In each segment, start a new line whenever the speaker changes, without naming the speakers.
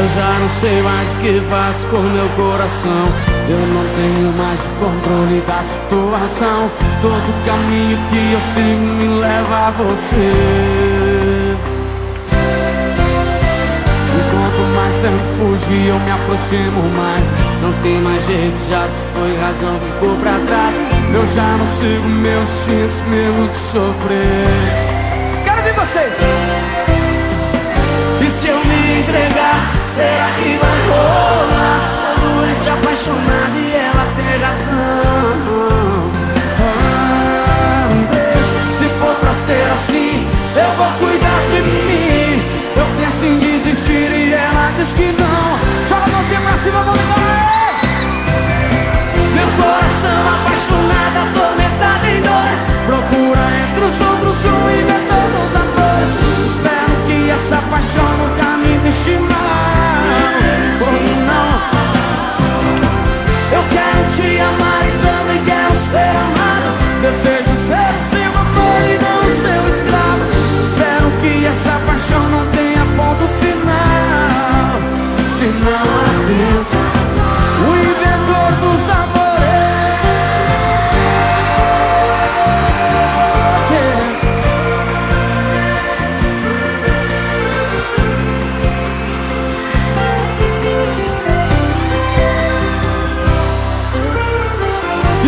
Eu já não sei mais o que faço com meu coração. Eu não tenho mais o controle da situação. Todo caminho que eu sigo me leva a você. Quanto mais tempo fujo eu me aproximo mais Não tem mais jeito, já se foi, razão ficou pra trás. Eu já não sigo meus instintos, medo de sofrer. Quero ver vocês! Será que vai rolar? Sou doente, apaixonado e ela tem razão. Se for pra ser assim, eu vou cuidar de mim. Eu penso em desistir e ela diz que não. Joga a mãozinha pra cima, vamos embora. Meu coração apaixonado, atormentado em dores Procura entre os outros um todos os amores Espero que essa paixão nunca me deixe mal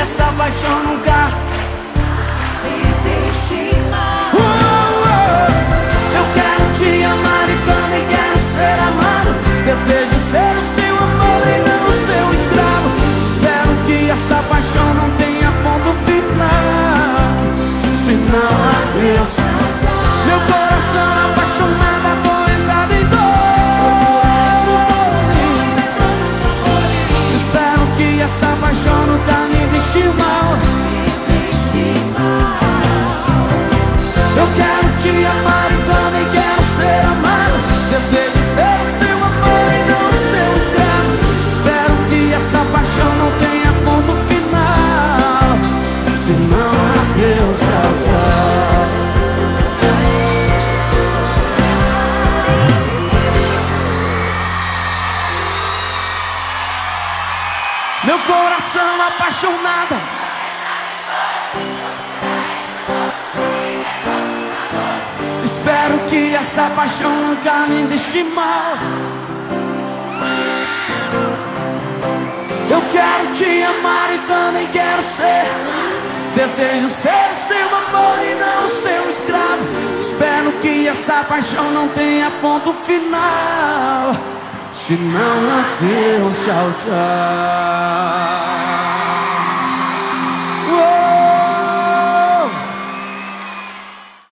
essa paixão nunca me deixe te amar e também quero ser amado. Desejo ser o seu amor e não o seu escravo. Espero que essa paixão não tenha ponto final. Se não adeus Meu coração apaixonado, acorrentado em dor. Espero que essa paixão nunca me Meu coração apaixonado que essa paixão nunca me deixe mal. Eu quero te amar e também quero ser. Desejo ser seu amor e não seu escravo. Espero que essa paixão não tenha ponto final. Se não, adeus, tchau, tchau.